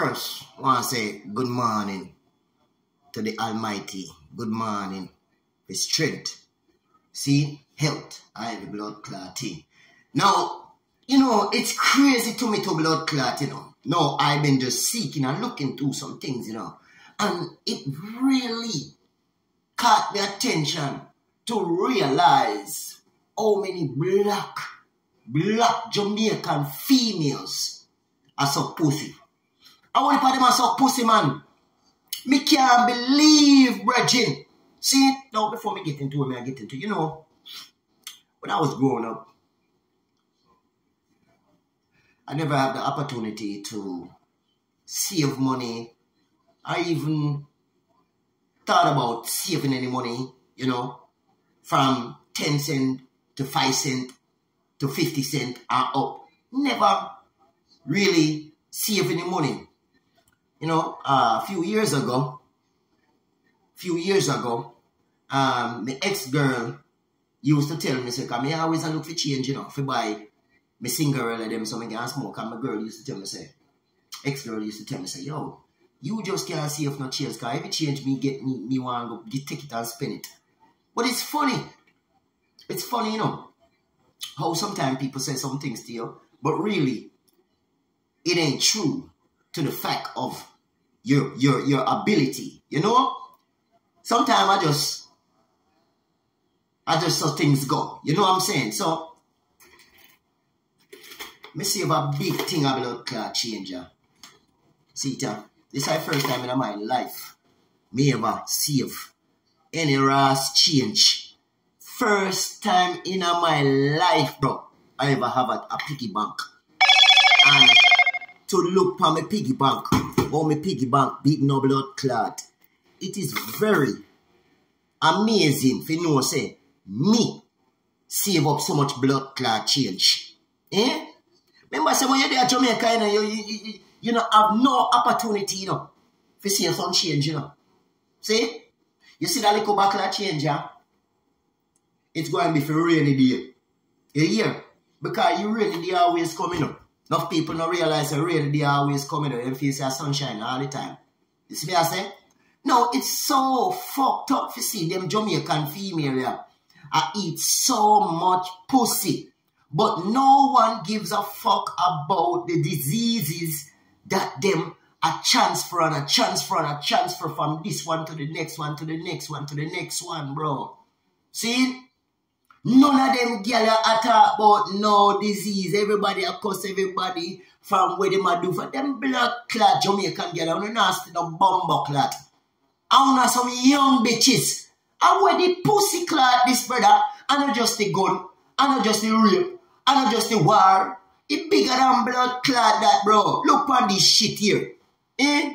First, I want to say good morning to the Almighty. Good morning. The strength. See, health. I have blood clotting. Now, you know, it's crazy to me to blood clot, you know. No, I've been just seeking and looking through some things, you know. And it really caught the attention to realize how many black, black Jamaican females are pussy. I want to them myself pussy, man. Me can't believe, Bridget. See, now before me get into it, me I get into you know, when I was growing up, I never had the opportunity to save money. I even thought about saving any money, you know, from 10 cent to 5 cent to 50 cent and up. Never really save any money. You know, uh, a few years ago, a few years ago, um, my ex-girl used to tell me, say, cause me always look for change, you know, for buy my single girl and them so me can smoke. And my girl used to tell me, say, ex-girl used to tell me, say, yo, you just can't see if no change, because every change me get me, me want go get, take it and spend it. But it's funny. It's funny, you know, how sometimes people say some things to you, but really, it ain't true to the fact of your your your ability. You know? Sometimes I just I just saw things go. You know what I'm saying? So me see if a big thing I about clot changer. See it, this is the first time in my life me ever save any ras change. First time in my life, bro, I ever have a, a piggy bank. And to look for my piggy bank, or my piggy bank big no blood clot. It is very amazing for you know say me save up so much blood clot change. Eh? Remember say when you're there Jamaica, you know, you, you, you, you know have no opportunity, you know, to see some change, you know. See? You see that little back backlash change, yeah? It's going to be for rainy day. You hear? Because you rainy day always coming up. Enough people don't realize a rainy day always coming up. Them feel say sunshine all the time. You see what I say? No, it's so fucked up to see them Jamaican female yeah, I eat so much pussy. But no one gives a fuck about the diseases that them a transfer and a transfer and a transfer from this one to the next one to the next one to the next one, bro. See? None of them girl are talk about no disease. Everybody across everybody from where they might do for them blood clot Jamaican girl. I don't nasty no bumbo clot. I want some young bitches. I wear the pussy clot this brother. I not just the gun. I not just the rape. I not just the war. It bigger than blood clot that bro. Look on this shit here. Eh?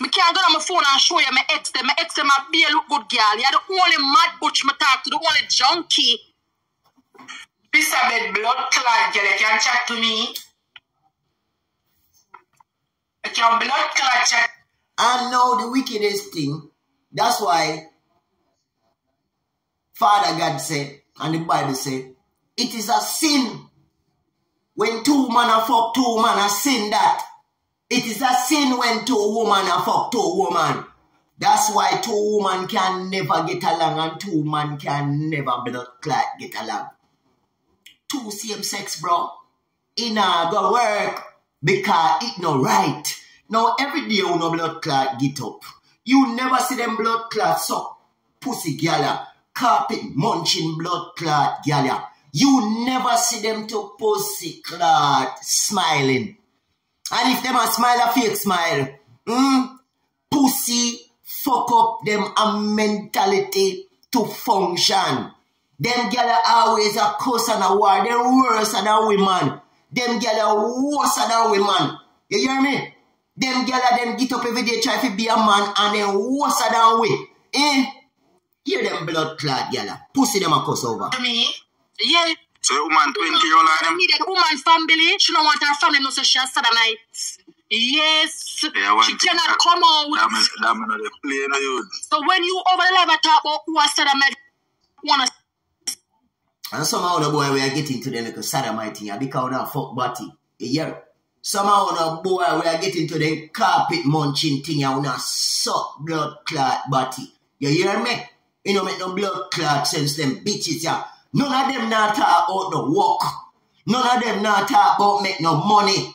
Me can't go on my phone and show you my ex them. My ex them a be a look good girl. You're the only mad butch me talk to, the only junkie. Piece of bed blood clot, girl. You can't chat to me. You can't blood clot chat. I know the wickedest thing. That's why Father God said, and the Bible said, it is a sin when two man are fuck two man a sin that. It is a sin when two woman are fuck two woman. That's why two woman can never get along and two man can never blood clot get along. Two same sex, bro. It not go work because it no right. Now every day you no blood clot get up. You never see them blood clot suck pussy gala, carpet munching blood clot gala. You never see them to pussy clot smiling. And if them a smile a fake smile, mm, pussy fuck up them a mentality to function. Them are always a cuss and a war. Them worse than a woman. Them gyal are worse than women. You hear me? Them are them get up every day try to be a man and then worse than we. Eh? Hear them blood clot gyal. Pussy them a cuss over. Me? Yeah. So the woman 20 year old like them? Needed woman family. She don't want her family to say she a sodomite. Yes. Yeah, she cannot that- come out. That means that means they play no youth. So when you over the level talk about who a sodomite, wanna And somehow the boy we are getting to the little sodomite thing, because of that fuck body. You hear? Somehow no boy we are getting to the carpet munching thing and wanna suck blood clot body. You hear me? You know make no blood clot sense them bitches yeah. None of them not talk about the work. None of them not talk about make no money.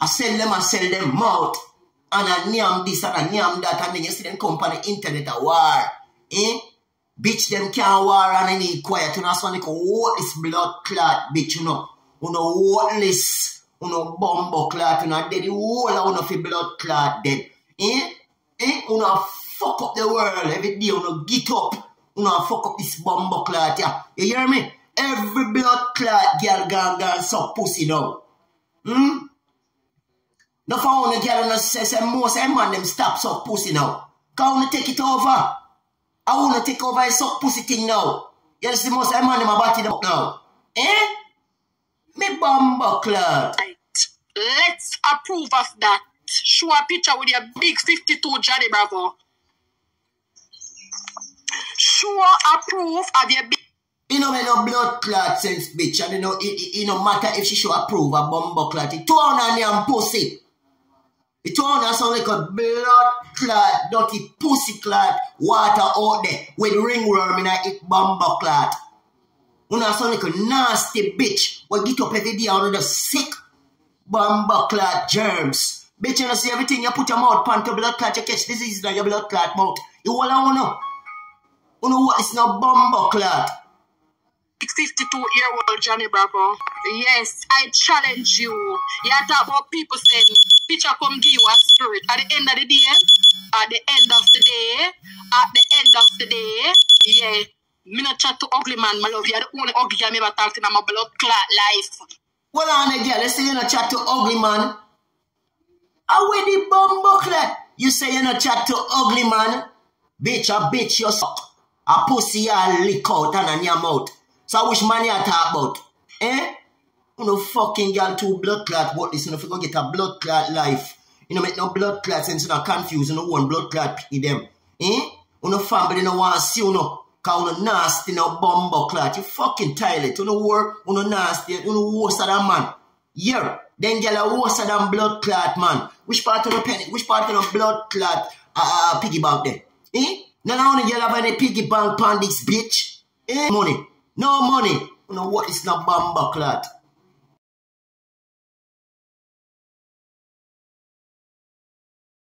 I sell them, I sell them mouth. And I name this and I name that and then you see them come on the internet a war. Eh? Bitch them can't war and I need quiet. You know, so I what is blood clot, bitch, you know. You know, worthless. You know, bumbo clot, you know, dead. The whole of you know, blood clot dead. Eh? Eh? You know, fuck up the world every day. You know, get up. Know, fuck up this bumbo clot, yeah. You hear me? Every blood clot girl gone gone suck pussy now. Hmm? The girl and say, say most of man them stop suck pussy now. Wanna take it over. I wanna take over a suck pussy thing now. Yes, the most of man them a body them up now. Eh? Me bumbo clot. Let's approve of that. Show a picture with your big 52 Johnny Bravo. Show approve of your big You know me no blood clot sense bitch and you know it, it, it no matter if she should approve a bumbo clot. It turn on your pussy. It turn on sound like a blood clot, dirty pussy clot, water out there with ringworm in a it bumbo clot. Una sound like a nasty bitch. We get up every day under the sick bumbo clot germs. Bitch, you know see everything you put your mouth pan to blood clot, you catch disease in your blood clot mouth. You all I wanna. You know what? It's not bumbo clot. 52 year old Johnny Bravo. Yes, I challenge you. You talk about people saying, picture come give you a spirit. At the end of the day, at the end of the day, at the end of the day, yeah. Me not chat to ugly man, my love. You're the only ugly guy me ever talked in my blood clot life. Well, on girl, let's say you're not chat to ugly man. With the bumbo clot? You say you're not chat to ugly man? Bitch, a bitch you suck. A pussy you lick out and on your mouth. So which man you talk about? Eh? You know, fucking girl two blood clot what this, you know, if you go get a blood clot life. You know, make no blood clot sense, you know, confused, you know, one blood clot picky them. Eh? You know, family no want to see you know. Cause you know nasty, no bumbo clot. You fucking toilet. You know work, you know nasty, you know worse than man. Yeah. Then girl are worse than blood clot, man. Which part of the penny, which part of the blood clot uh, uh, piggy bank? Eh? Of the girl have any piggy bank this bitch. Eh? Money. No money. You know what is not bumbo clot?